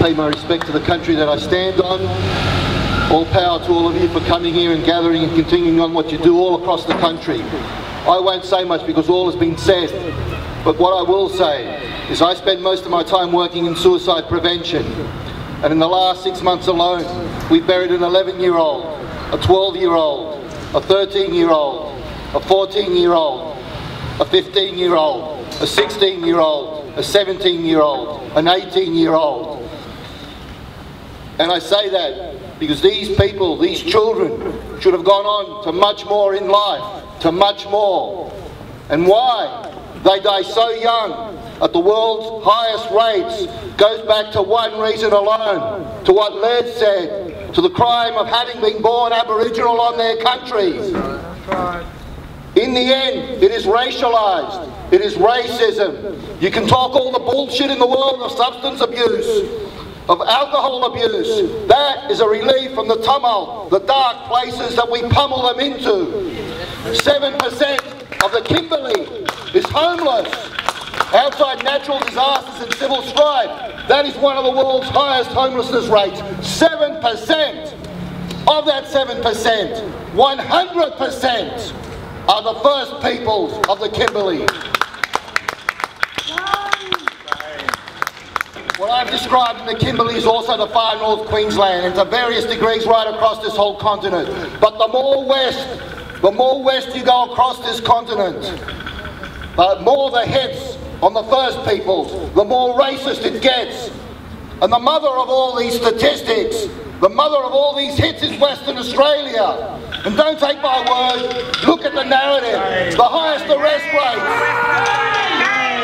pay my respect to the country that I stand on. All power to all of you for coming here and gathering and continuing on what you do all across the country. I won't say much because all has been said, but what I will say is I spend most of my time working in suicide prevention. And in the last six months alone, we buried an 11 year old, a 12 year old, a 13 year old, a 14 year old, a 15 year old, a 16 year old, a 17 year old, an 18 year old. And I say that because these people, these children, should have gone on to much more in life, to much more. And why? They die so young at the world's highest rates goes back to one reason alone, to what Les said, to the crime of having been born Aboriginal on their country. In the end, it is racialised. It is racism. You can talk all the bullshit in the world of substance abuse, of alcohol abuse. That is a relief from the tumult, the dark places that we pummel them into. 7% of the Kimberley is homeless. Outside natural disasters and civil strife, that is one of the world's highest homelessness rates. 7%. Of that 7%, 100% are the first peoples of the Kimberley. What I've described in the Kimberley is also the far north Queensland and to various degrees right across this whole continent. But the more west, the more west you go across this continent, the more the hits on the first peoples, the more racist it gets. And the mother of all these statistics, the mother of all these hits is Western Australia. And don't take my word, look at the narrative. The highest arrest rates,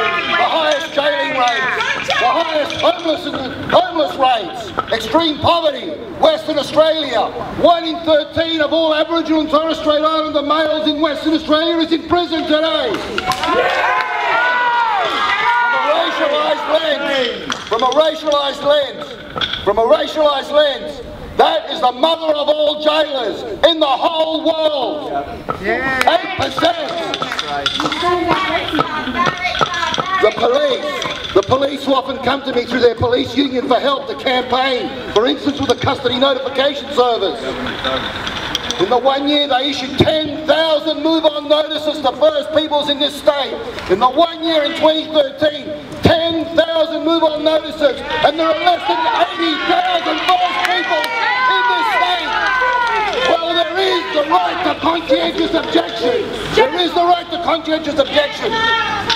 the highest jailing rates, the highest homeless, homeless rates, extreme poverty, Western Australia. One in 13 of all Aboriginal and Torres Strait Islander males in Western Australia is in prison today. From a racialised lens, from a racialised lens, that is the mother of all jailers in the whole world. Eight percent. The police, the police who often come to me through their police union for help to campaign, for instance with the custody notification service. In the one year they issued 10,000 move-on notices to First Peoples in this state. In the one year in 2013, 10,000 move-on notices, and there are less than 80,000 First Peoples in this state. Well, there is the right to conscientious objection. There is the right to conscientious objection.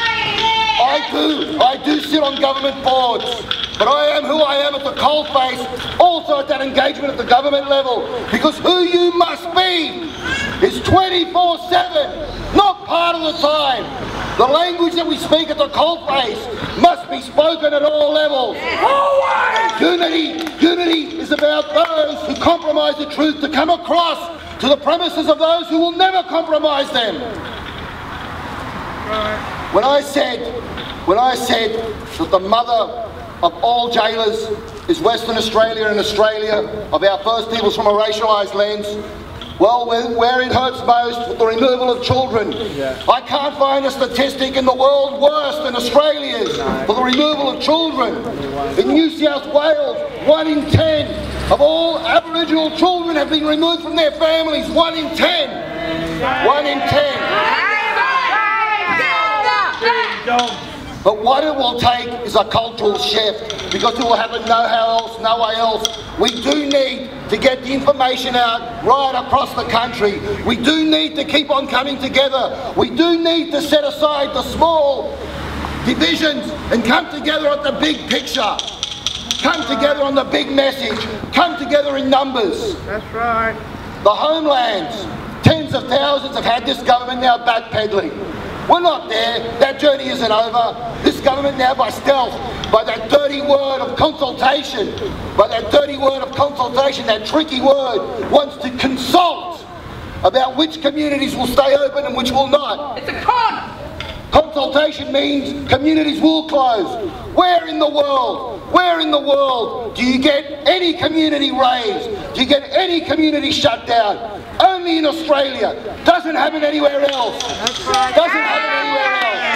I do, I do sit on government boards, but I am who I am at the coalface, also at that engagement at the government level, because who you must be is 24-7, not part of the time. The language that we speak at the coalface must be spoken at all levels. Always! Unity, unity is about those who compromise the truth to come across to the premises of those who will never compromise them. When I said, when I said that the mother of all jailers is Western Australia and Australia, of our First Peoples from a racialised lens, well, where, where it hurts most, with the removal of children. I can't find a statistic in the world worse than Australia's for the removal of children. In New South Wales, one in ten of all Aboriginal children have been removed from their families. One in ten. One in ten. But what it will take is a cultural shift because it will happen no how else, no way else. We do need to get the information out right across the country. We do need to keep on coming together. We do need to set aside the small divisions and come together at the big picture. Come together on the big message. Come together in numbers. That's right. The homelands, tens of thousands have had this government now backpedaling. We're not there. That journey isn't over. This government now by stealth, by that dirty word of consultation, by that dirty word of consultation, that tricky word, wants to consult about which communities will stay open and which will not. It's a con! Consultation means communities will close. Where in the world, where in the world do you get any community razed? Do you get any community shut down? Only in Australia. Doesn't happen anywhere else. Doesn't happen anywhere else.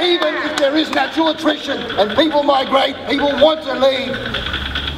even if there is natural attrition and people migrate, people want to leave.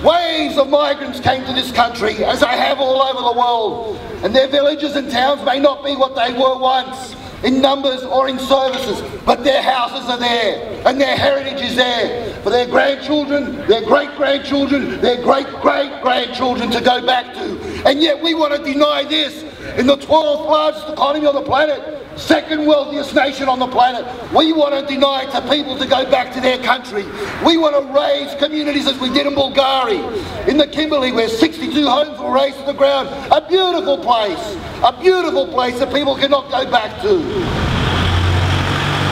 Waves of migrants came to this country, as they have all over the world, and their villages and towns may not be what they were once in numbers or in services, but their houses are there and their heritage is there for their grandchildren, their great grandchildren, their great great grandchildren to go back to. And yet we want to deny this in the 12th largest economy on the planet second wealthiest nation on the planet. We want to deny to people to go back to their country. We want to raze communities as we did in Oombulgurri, in the Kimberley, where 62 homes were razed to the ground. A beautiful place, a beautiful place that people cannot go back to.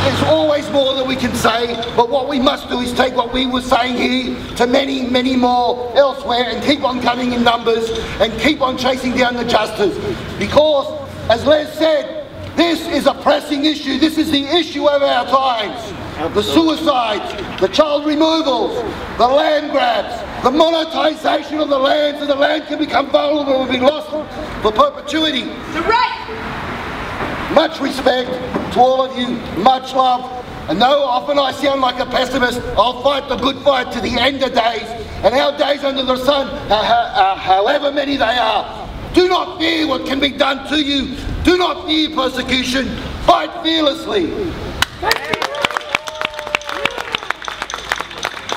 There's always more that we can say, but what we must do is take what we were saying here to many, many more elsewhere and keep on coming in numbers and keep on chasing down the justice. Because, as Les said, this is a pressing issue. This is the issue of our times. The suicides, the child removals, the land grabs, the monetisation of the land so the land can become vulnerable and be lost for perpetuity. The right. Much respect to all of you. Much love. And though often I sound like a pessimist, I'll fight the good fight to the end of days. And our days under the sun, however many they are, do not fear what can be done to you. Do not fear persecution. Fight fearlessly.